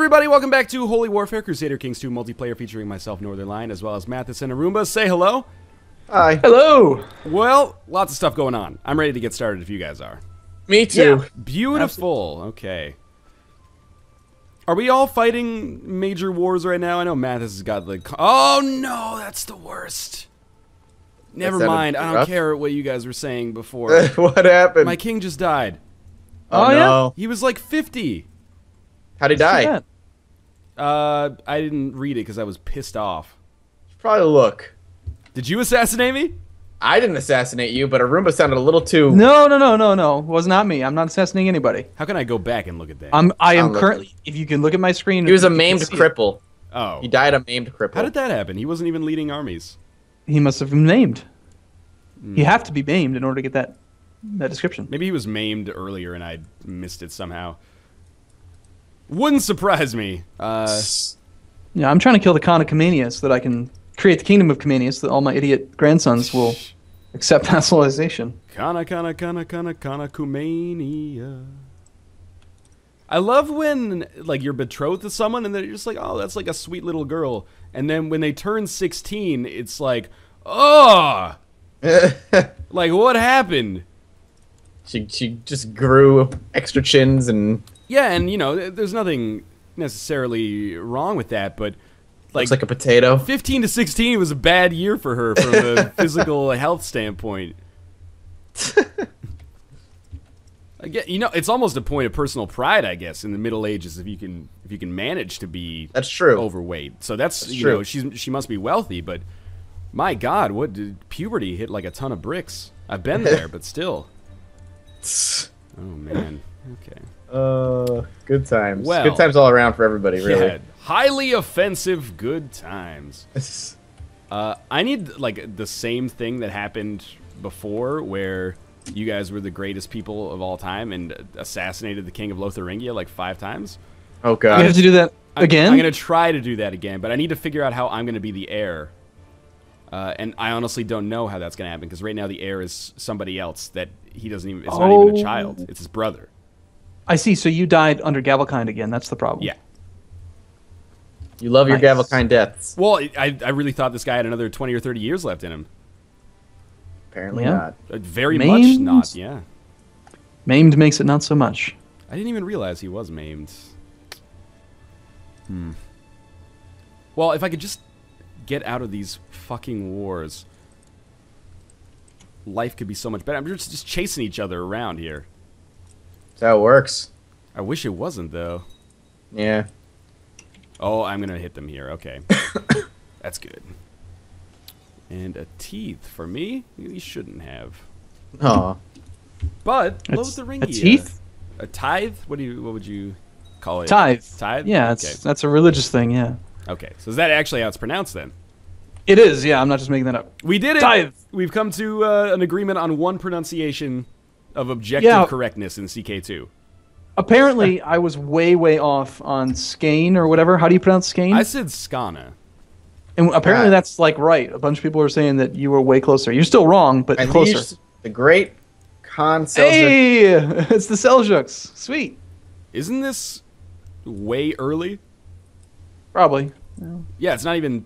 everybody, welcome back to Holy Warfare Crusader Kings 2 multiplayer featuring myself, Northernlion, as well as Mathas and Arumba. Say hello. Hi. Hello. Well, lots of stuff going on. I'm ready to get started if you guys are. Me too. Beautiful. Okay. Are we all fighting major wars right now? I know Mathas has got like. Oh no, that's the worst. Never mind. I don't rough. care what you guys were saying before. what happened? My king just died. oh, Oh, yeah? no. He was like 50. How'd he die? Uh, I didn't read it because I was pissed off. Probably look. Did you assassinate me? I didn't assassinate you, but Arumba sounded a little too. No, no, no, no, no. It was not me. I'm not assassinating anybody. How can I go back and look at that? I'm. I am currently. If you can look at my screen, He was a maimed see it. cripple. oh. He died a maimed cripple. How did that happen? He wasn't even leading armies. He must have been maimed. Hmm. You have to be maimed in order to get that that description. Maybe he was maimed earlier and I missed it somehow. Wouldn't surprise me. Uh, Yeah, I'm trying to kill the Khan of Cumania so that I can create the kingdom of Cumania so that all my idiot grandsons will accept nationalization. kana kana kana kana kana Cumania. I love when like you're betrothed to someone and they're just like, oh, that's like a sweet little girl, and then when they turn 16, it's like, oh, like what happened? she she just grew extra chins and Yeah, and you know, there's nothing necessarily wrong with that, but like, looks like a potato. 15 to 16 was a bad year for her from a physical health standpoint. I get, you know, it's almost a point of personal pride, I guess, in the Middle Ages if you can if you can manage to be That's true. overweight. So that's, That's you true. know, she's she must be wealthy, but my God, what did puberty hit like a ton of bricks? I've been there, but still. Oh man. Okay. Uh, good times. Well- good times all around for everybody, really. Yeah, really. highly offensive good times. Uh, I need like the same thing that happened before, where you guys were the greatest people of all time and assassinated the king of Lotharingia like five times. oh god! You have to do that I'm- again. I'm gonna try to do that again, but I need to figure out how I'm gonna be the heir. Uh, and I honestly don't know how that's gonna happen because right now the heir is somebody else that he doesn't even. It's not even a Oh. child. It's his brother. I see. So you died under Gavelkind again. That's the problem. Yeah. You love your Nice. Gavelkind deaths. Well, I, I really thought this guy had another 20 or 30 years left in him. Apparently Yeah. not. Uh, very Maimed? much not. Yeah. Maimed makes it not so much. I didn't even realize he was maimed. Hmm. Well, if I could just get out of these fucking wars, life could be so much better. I'm just, just chasing each other around here. That's how it works. I wish it wasn't, though. Yeah. Oh, I'm going to hit them here. Okay. That's good. And a teeth for me? You shouldn't have. Aw. But, It's- Lotharingia. a teeth? A tithe? What do you? What would you call it? Tithe. Tithe? Yeah, Okay. that's that's a religious thing. Yeah. Okay. So is that actually how it's pronounced then? It is. Yeah. I'm not just making that up. We did it. Tithe. We've come to uh, an agreement on one pronunciation of objective Yeah. correctness in CK2. Apparently, I was way, way off on Skane or whatever. How do you pronounce Skane? I said Skana. and apparently, Right. that's like right. A bunch of people are saying that you were way closer. You're still wrong, but And closer. these, the great Khan Seljuk. Hey, it's the Seljuks. Sweet. Isn't this way early? Probably. Yeah, it's not even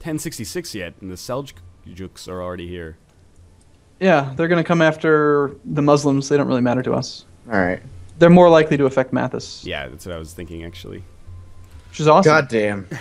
1066 yet, and the Seljuks are already here. Yeah, they're gonna come after the Muslims. They don't really matter to us. All right. They're more likely to affect Mathas, Yeah, that's what I was thinking actually. which is awesome. God damn.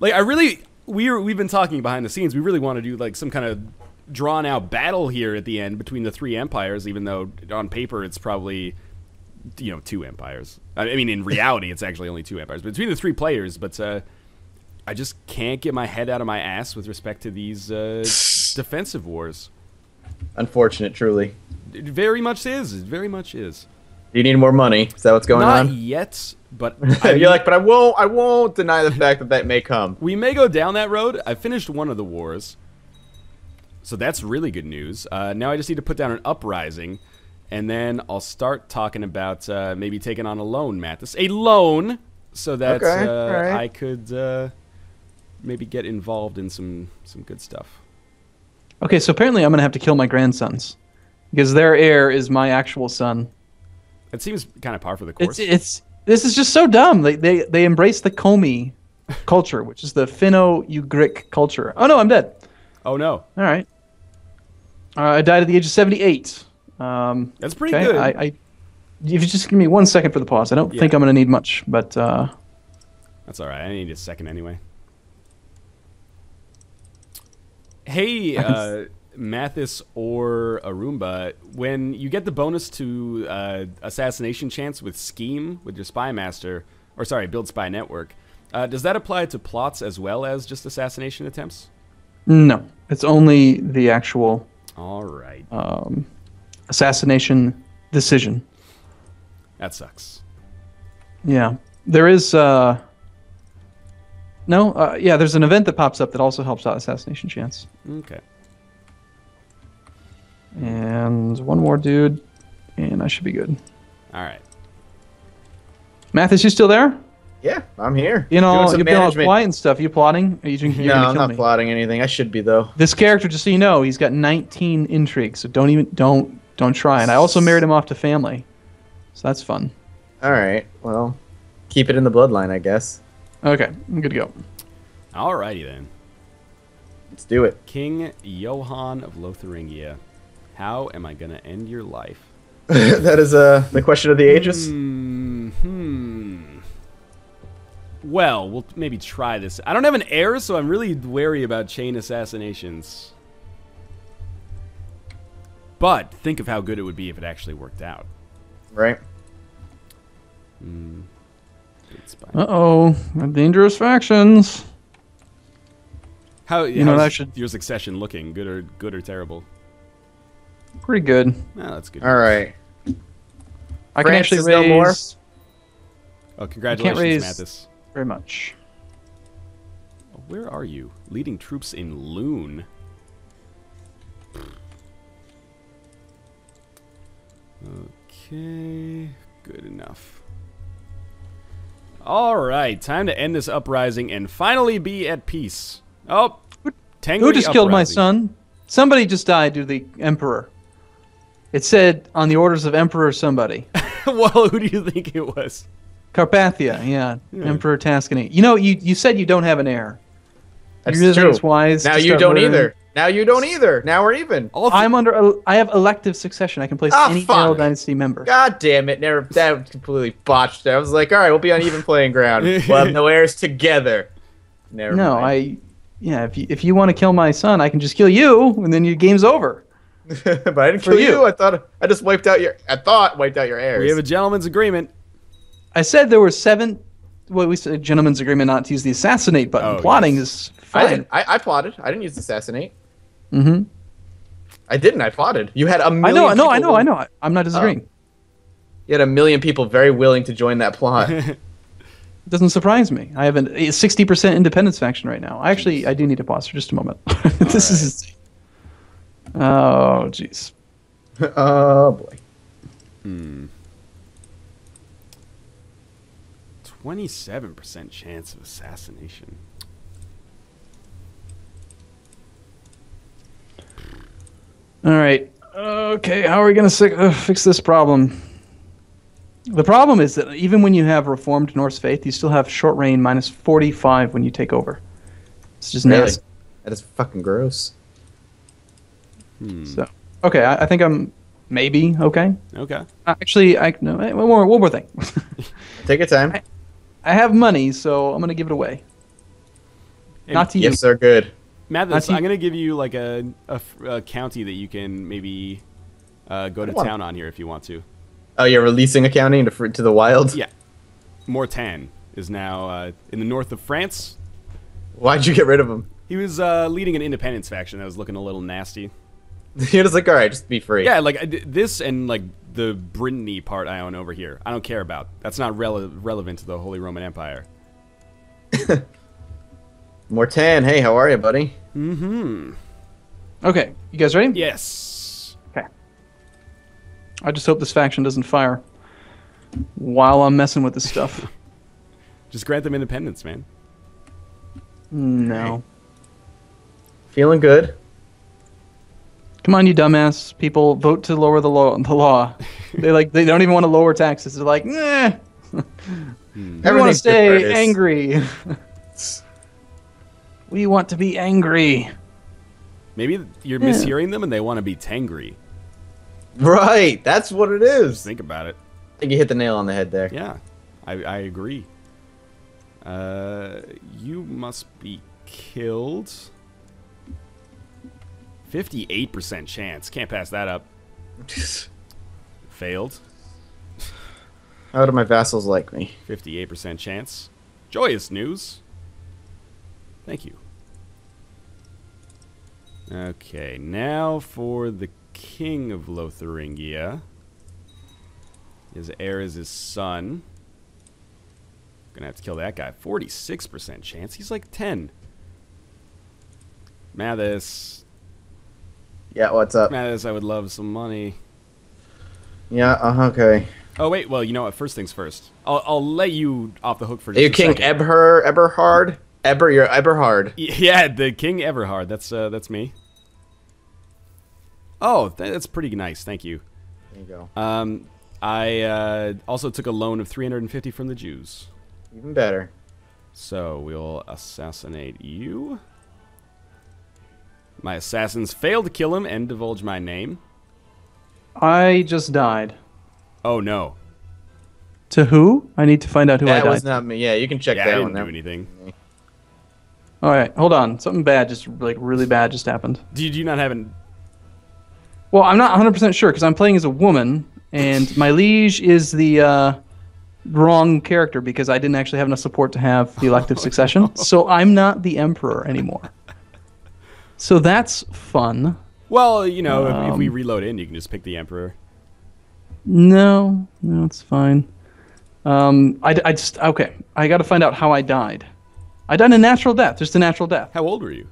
Like I really we were, we've been talking behind the scenes. We really want to do like some kind of drawn out battle here at the end between the three empires even though on paper it's probably you know two empires. I I mean in reality it's actually only two empires. But between the three players, but uh I just can't get my head out of my ass with respect to these uh defensive wars. Unfortunate, truly. It very much is. It very much is. You need more money? Is that what's going Not on? Not yet, but I You're like, but I won't. I won't deny the fact that that may come. We may go down that road. I finished one of the wars, so that's really good news. Uh, now I just need to put down an uprising, and then I'll start talking about uh, maybe taking on a loan, Mathas. A loan, so that Okay, uh, alright. I could uh, maybe get involved in some some good stuff. Okay, so apparently I'm gonna have to kill my grandsons because their heir is my actual son. It seems kind of par for the course. It's it's This is just so dumb. They they they embrace the Komi culture, which is the Finno-Ugric culture. Oh no, I'm dead. Oh no, All right. Uh, I died at the age of 78. Um, that's pretty okay, good. I, I if you just give me one second for the pause, I don't Yeah. think I'm gonna need much, but uh, That's all right. I need a second anyway. Hey, uh, Mathas or Arumba, when you get the bonus to uh, assassination chance with Scheme with your Spy Master, or sorry, Build Spy Network, uh, does that apply to plots as well as just assassination attempts? no, it's only the actual All right, um, assassination decision. that sucks. Yeah, there is. Uh, no, uh, yeah, there's an event that pops up that also helps out assassination chance. Okay. And one more dude, and I should be good. All right. Mathas, you still there? Yeah, I'm here. You know, you've been all quiet and stuff. You plotting? Are you, you're No, I'm not me. plotting anything. I should be though. This character, just so you know, he's got 19 intrigues. So don't even don't don't try. And I also married him off to family, so that's fun. All right. Well, keep it in the bloodline, I guess. Okay, I'm good to go. All righty then. Let's do it. King Johann of Lotharingia, how am I gonna end your life? that is uh the question of the ages. Hmm. Well, we'll maybe try this. I don't have an heir, so I'm really wary about chain assassinations. But think of how good it would be if it actually worked out. Right. Good spy. Uh oh, dangerous factions. How you know, how's that should- your succession looking? Good or good or terrible? Pretty good. That's good. All right. I can actually is raise no more? Oh, congratulations, raise- Mathas. very much. Where are you? Leading troops in Loon. Okay, good enough. All right, time to end this uprising and finally be at peace. Oh, Tengri Who just killed my son? Somebody just died to the emperor. It said on the orders of Emperor somebody. well, who do you think it was? Carpathia, yeah, hmm. Emperor Tuscany. You know, you, you said you don't have an heir. That's you really true. wise? now you don't murdering? either. Now you don't either. Now we're even. All I'm under. I have elective succession. I can place Ah, any fuck. Arrow Dynasty member. God damn it! Never. That completely botched. it. I was like, all right, we'll be on even playing ground. We'll have no heirs together. Never. No, mind. I. Yeah, if you if you want to kill my son, I can just kill you, and then your game's over. but I didn't For kill you. you. I thought I just wiped out your. I thought wiped out your heirs. we have a gentleman's agreement. I said there were seven. Well, we said gentleman's agreement not to use the assassinate button. Oh, Plotting yes. is I didn't. I, I plotted. I didn't use assassinate. Mm-hmm. I didn't. I plotted. You had a million. I know, I know, I know, I know. I- I'm not disagreeing. You had a million people very willing to join that plot. Doesn't surprise me. I have a 60% independence faction right now. I actually, I do need to pause for just a moment. this is insane. Oh, jeez. oh boy. Hmm. Twenty-seven percent chance of assassination. All right. Okay, how are we going to uh, fix this problem? The problem is that even when you have reformed Norse faith, you still have short reign minus 45 when you take over. It's just Really? nasty. That is fucking gross. So, okay, I, I think I'm maybe okay. Okay. Uh, Actually, I no, eh, one more, one more thing. Take your time. I have money, so I'm going to give it away. Hey, Not to you. Yes, they're Good. Mathas, I'm gonna give you like a a county that you can maybe uh, go to town on here if you want to. Oh, you're releasing accounting to fr- to the wild. Yeah, Mortain is now uh, in the north of France. Why'd you get rid of him? He was uh, leading an independence faction that was looking a little nasty. You're just like, all right, just be free. Yeah, like I this and like the Brittany part I own over here. I don't care about. That's not rele- relevant to the Holy Roman Empire. Mortain, hey, how are you, buddy? Mm-hmm. Okay, you guys ready? Yes. Okay. I just hope this faction doesn't fire while I'm messing with this stuff. Just grant them independence, man. no. Feeling good? Come on, you dumbass people! Vote to lower the law. The law. they like they don't even want to lower taxes. They're like, nah. We want to Everything's good stay angry. we want to be angry. Maybe you're Yeah. mishearing them and they want to be tangry. Right, that's what it is. Just think about it. I think you hit the nail on the head there. Yeah, I, I agree. Uh, you must be killed. 58% chance. Can't pass that up. Failed. How do my vassals like me? 58% chance. Joyous news. Thank you. Okay, now for the king of Lotharingia. His heir is his son. Gonna have to kill that guy. 46% chance. He's like 10. Mathas. Yeah, what's up? Mathas, I would love some money. Yeah, uh, okay. Oh, wait, well, you know what? First things first. I'll, I'll let you off the hook for Are you King second. Eberhard? Eberhard? Eber, you're Eberhard. Yeah, the King Everhard. That's uh, that's me. Oh, th- that's pretty nice. Thank you. There you go. Um, I uh, also took a loan of 350 from the Jews. Even better. So we'll assassinate you. My assassins failed to kill him and divulge my name. I just died. Oh no! To who? I need to find out who I died. that died. was not me. Yeah, you can check Yeah, I that didn't one. do That- anything. All right, hold on. Something bad just like really bad just happened. Did you not have an? Well, I'm not 100% sure because I'm playing as a woman, and my liege is the uh, wrong character because I didn't actually have enough support to have the elective succession. So I'm not the emperor anymore. So that's fun. Well, you know, if, if we Um, reload in, you can just pick the Emperor. No, no, it's fine. Um, I, I just okay. I got to find out how I died. I died a natural death, just a natural death. How old were you?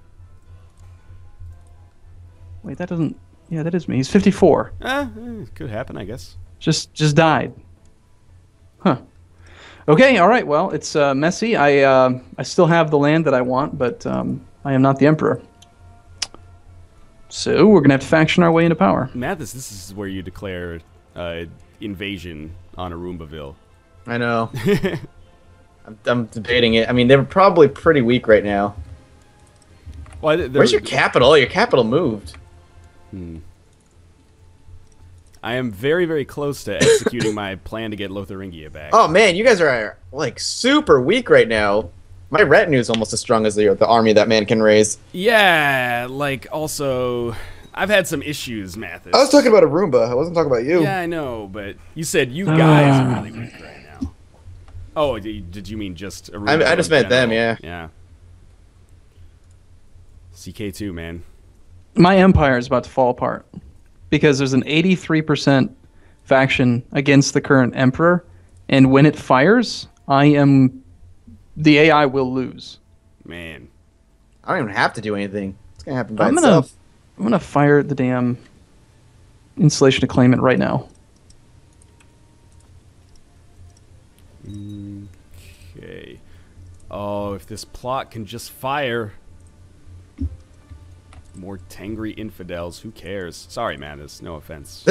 Wait, that doesn't. Yeah, that is me. He's 54. Eh, eh, could happen, I guess. Just just died. Huh. Okay, all right. Well, it's uh, messy. I uh, I still have the land that I want, but um, I am not the emperor. So we're gonna have to faction our way into power. Mathas, this is where you declare uh, invasion on Arumbaville. I know. I'm, I'm debating it. I mean, they're probably pretty weak right now. Well, there- Where's your capital? Your capital moved. Hmm. I am very, very close to executing my plan to get Lotharingia back. Oh man, you guys are like super weak right now. My retinue is almost as strong as the, the army that man can raise. Yeah, like also, I've had some issues, Mathas. I was talking about Arumba. I wasn't talking about you. Yeah, I know, but you said you guys are really weak right now. Oh, did did you mean just? Arumba I- I just in meant them, general? Yeah. CK2, man. My empire is about to fall apart because there's an 83% faction against the current emperor, and when it fires, I am the AI will lose. Man. I don't even have to do anything. It's gonna happen by I'm gonna itself. I'm gonna fire the damn installation to claim it right now. This plot can just fire. More Tangri infidels. Who cares? Sorry, man. Mathas. No offense.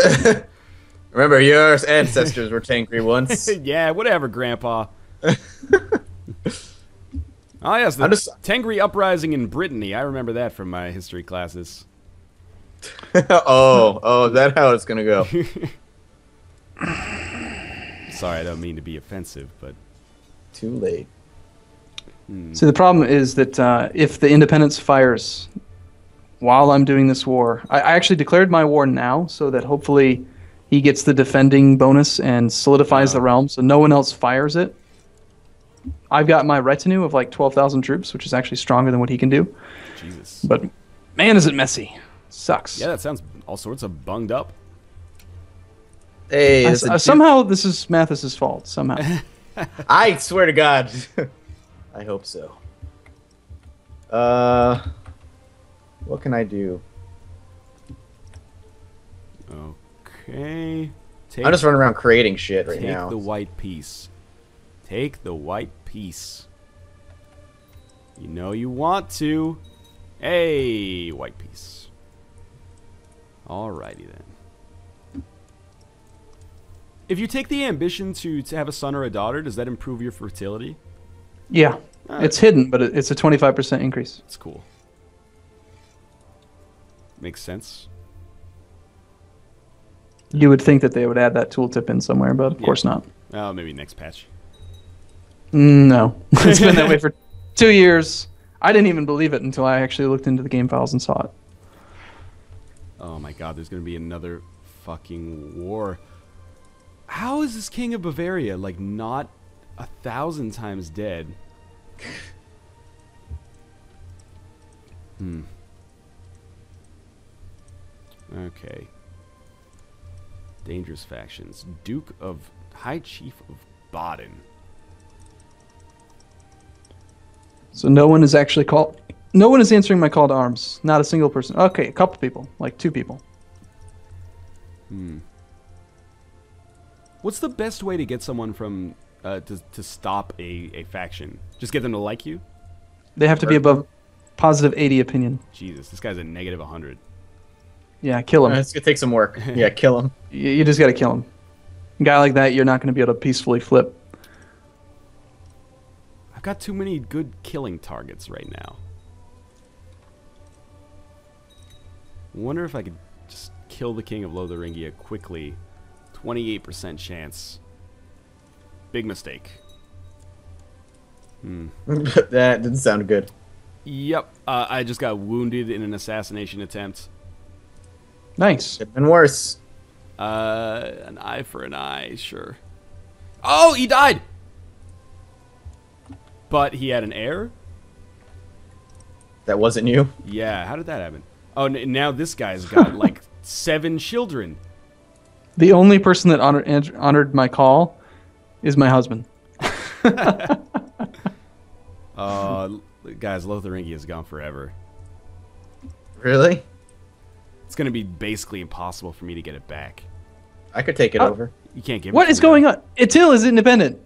Remember, your ancestors were Tangri once. yeah, whatever, Grandpa. oh yes, the I'm just- Tangri uprising in Brittany. I remember that from my history classes. oh, oh, is that how it's gonna go? Sorry, I don't mean to be offensive, but Too late. See, the problem is that uh, if the independence fires while I'm doing this war, I, I actually declared my war now so that hopefully he gets the defending bonus and solidifies the realm so no one else fires it. I've got my retinue of like 12,000 troops, which is actually stronger than what he can do. Jesus. But man, is it messy. Sucks. Yeah, that sounds all sorts of bunged up. Hey, I- this is uh, a somehow this is Mathas's fault. Somehow. I swear to God. I hope so. Uh, what can I do? Okay. Take, I'm just running around creating shit right take now. Take the white piece. Take the white piece. You know you want to. Hey, white piece. Alrighty then. If you take the ambition to, to have a son or a daughter, does that improve your fertility? Yeah, Alright. it's hidden, but it's a 25% increase. It's cool. Makes sense. You would think that they would add that tooltip in somewhere, but of Yeah. course not. Oh, maybe next patch. Mm, No, it's been that way for two years. I didn't even believe it until I actually looked into the game files and saw it. Oh my god, there's gonna be another fucking war. How is this king of Bavaria like not a thousand times dead? hmm. Okay. Dangerous factions. Duke of High Chief of Baden. So no one is actually called. No one is answering my call to arms. Not a single person. Okay, a couple people, like two people. Hmm. What's the best way to get someone from uh, to to stop a, a faction? Just get them to like you? They have to be above positive 80 opinion. Jesus, this guy's a negative 100. Yeah, kill him. It's gonna take some work. Yeah, kill him. You, you just got to kill him. A guy like that, you're not going to be able to peacefully flip. I've got too many good killing targets right now. Wonder if I could just kill the king of Lotharingia quickly. 28% chance. Big mistake. Hmm. that didn't sound good. Yep, uh, I just got wounded in an assassination attempt. Nice. Could have been worse. Uh, an eye for an eye, sure. Oh, he died! But he had an heir? That wasn't you. Yeah, how did that happen? Oh, n- now this guy's got like seven children. The only person that honored, honored my call is my husband. Uh, guys, Lotharingia is gone forever. Really? It's gonna be basically impossible for me to get it back. I could take it Uh, over. You can't give. What is going on? Itil is independent.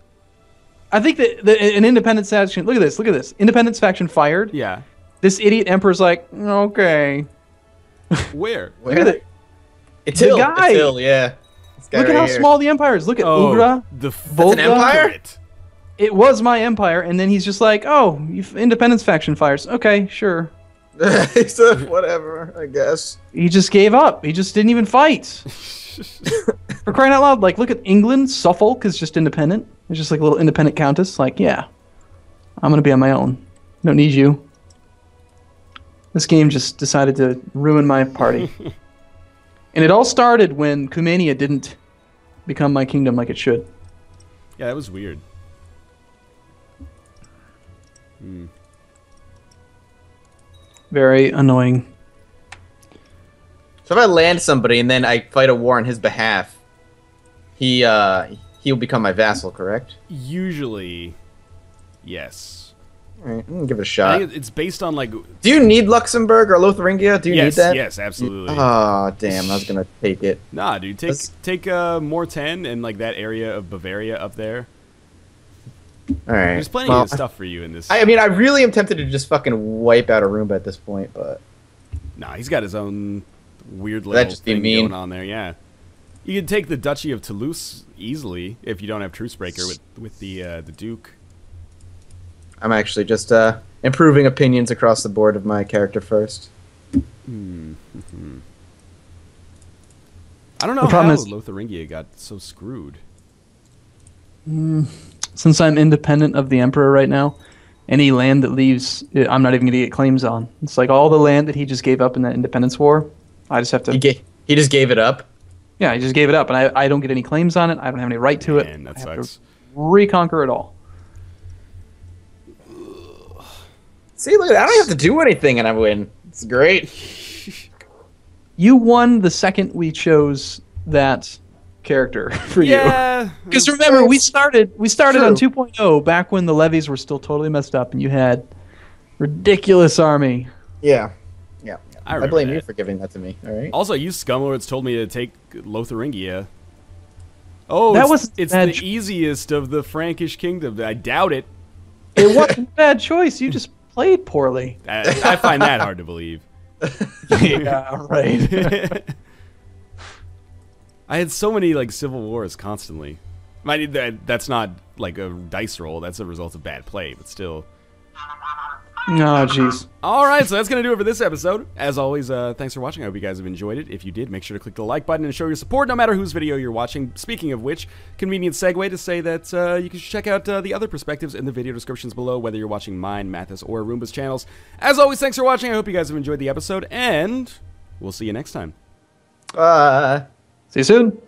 I think that the, an independent faction. Look at this. Look at this. Independence faction fired. Yeah. This idiot emperor's like, okay. Where? Where? at it. Itil. guy. Itil, yeah. This guy Look at how here. small the empire is. Look at Oh, Ugra. the Volga. empire? It was my empire, and then he's just like, oh, you independence faction fires. Okay, sure. He said, whatever, I guess. He just gave up. He just didn't even fight. For crying out loud, like, look at England. Suffolk is just independent. It's just like a little independent countess. Like, yeah, I'm gonna be on my own. Don't need you. This game just decided to ruin my party. and it all started when Cumania didn't become my kingdom like it should. Yeah, that was weird. Very annoying. So if I land somebody and then I fight a war on his behalf, he uh he'll become my vassal, correct? Usually, yes. Alright, I'm gonna give it a shot. it's based on like. Do you need Luxembourg or Lotharingia? Do you yes, need that? yes, absolutely. Oh damn, I was gonna take it. Nah, dude, take Let's- take uh, Mortain and like that area of Bavaria up there. Alright. There's plenty well, of stuff for you in this. I, I mean I really am tempted to just fucking wipe out a Arumba at this point, but Nah, he's got his own weird little just be thing mean. going on there. Yeah, you can take the Duchy of Toulouse easily if you don't have Trucebreaker with with the uh, the Duke. I'm actually just uh improving opinions across the board of my character first. Hmm. I don't know The problem how is- Lotharingia got so screwed. Hmm. Since I'm independent of the emperor right now, any land that leaves, uh, I'm not even gonna get claims on. It's like all the land that he just gave up in that independence war. I just have to. He ga- he just gave it up. Yeah, he just gave it up, and I, I don't get any claims on it. I don't have any right to it. Man, that I have sucks. to reconquer it all. See, look, I don't have to do anything and I win. It's great. You won the second we chose that character for you. Yeah, Because remember, we started we started on True. 2.0 back when the levies were still totally messed up, and you had ridiculous army. Yeah. Yeah. I I, remember blame you for giving that to me. All right. Also, you scumlords told me to take Lotharingia. Oh, That it's, wasn't it's the easiest of the Frankish kingdom. I doubt it. It wasn't a bad choice. You just played poorly. I, I find that hard to believe. yeah, right. I had so many like civil wars constantly. That that's not like a dice roll. That's a result of bad play, but still. Oh, jeez. All right, so that's going to do it for this episode. As always, uh, thanks for watching. I hope you guys have enjoyed it. If you did, make sure to click the like button and show your support no matter whose video you're watching. Speaking of which, convenient segue to say that uh, you can check out uh, the other perspectives in the video descriptions below, whether you're watching mine, Mathas, or Roomba's channels. As always, thanks for watching. I hope you guys have enjoyed the episode, and we'll see you next time. Uh. See you soon.